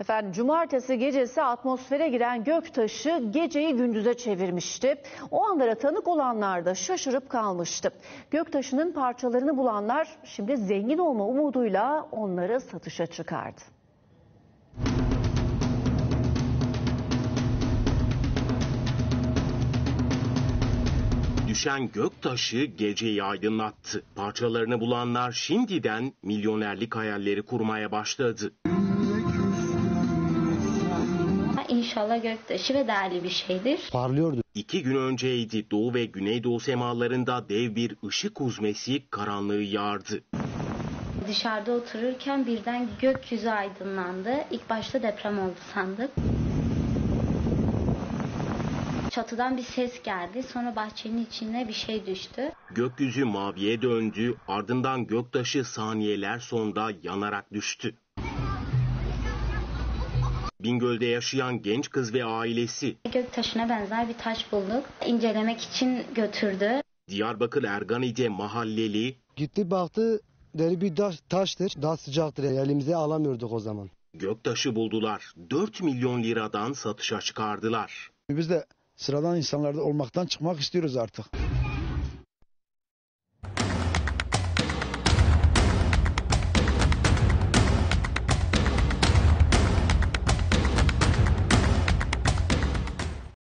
Efendim cumartesi gecesi atmosfere giren göktaşı geceyi gündüze çevirmişti. O anlara tanık olanlar da şaşırıp kalmıştı. Göktaşının parçalarını bulanlar şimdi zengin olma umuduyla onları satışa çıkardı. Düşen göktaşı geceyi aydınlattı. Parçalarını bulanlar şimdiden milyonerlik hayalleri kurmaya başladı. İnşallah göktaşı ve değerli bir şeydir. parlıyordu. İki gün önceydi Doğu ve Güneydoğu semalarında dev bir ışık huzmesi karanlığı yardı. Dışarıda otururken birden gökyüzü aydınlandı. İlk başta deprem oldu sandık. Çatıdan bir ses geldi. Sonra bahçenin içine bir şey düştü. Gökyüzü maviye döndü, ardından göktaşı saniyeler sonra yanarak düştü. Bingöl'de yaşayan genç kız ve ailesi Göktaşına benzer bir taş bulduk. İncelemek için götürdü. Diyarbakır Ergani'de mahalleli Gitti baktı deri bir taş, taştır. Daha sıcaktır. Elimize alamıyorduk o zaman. göktaşı buldular. 4 milyon liradan satışa çıkardılar. Biz de sıradan insanlarda olmaktan çıkmak istiyoruz artık.